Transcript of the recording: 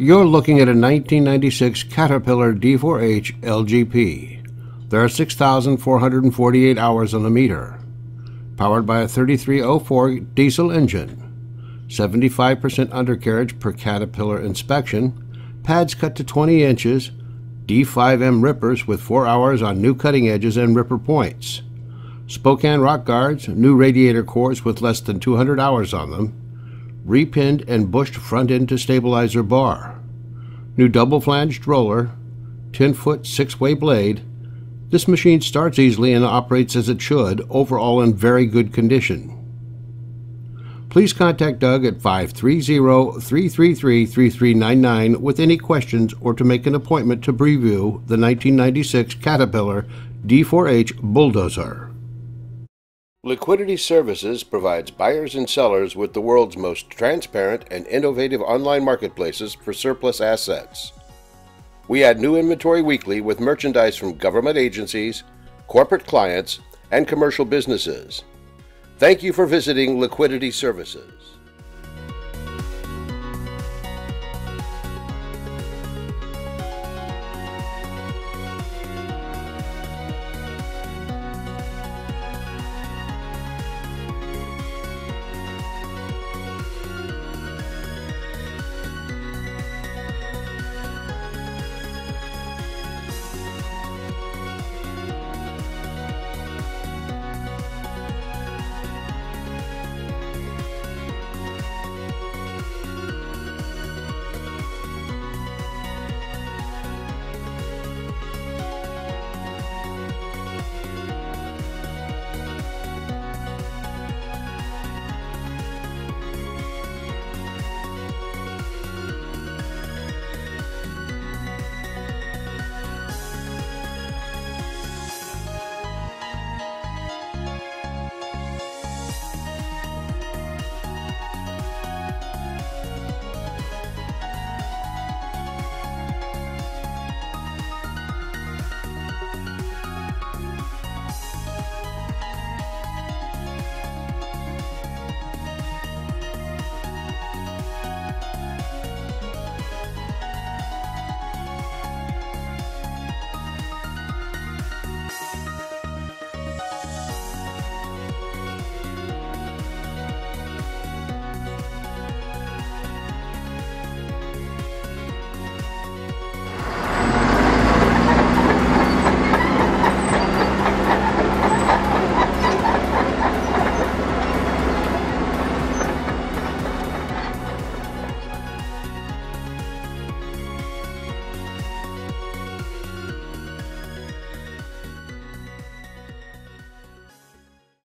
You're looking at a 1996 Caterpillar D4H LGP. There are 6,448 hours on the meter. Powered by a 3304 diesel engine. 75% undercarriage per Caterpillar inspection. Pads cut to 20 inches. D5M rippers with 4 hours on new cutting edges and ripper points. Spokane rock guards, new radiator cores with less than 200 hours on them repinned and bushed front end to stabilizer bar. New double flanged roller, 10 foot 6 way blade. This machine starts easily and operates as it should, overall in very good condition. Please contact Doug at 530 333 3399 with any questions or to make an appointment to preview the 1996 Caterpillar D4H Bulldozer. Liquidity Services provides buyers and sellers with the world's most transparent and innovative online marketplaces for surplus assets. We add new inventory weekly with merchandise from government agencies, corporate clients, and commercial businesses. Thank you for visiting Liquidity Services.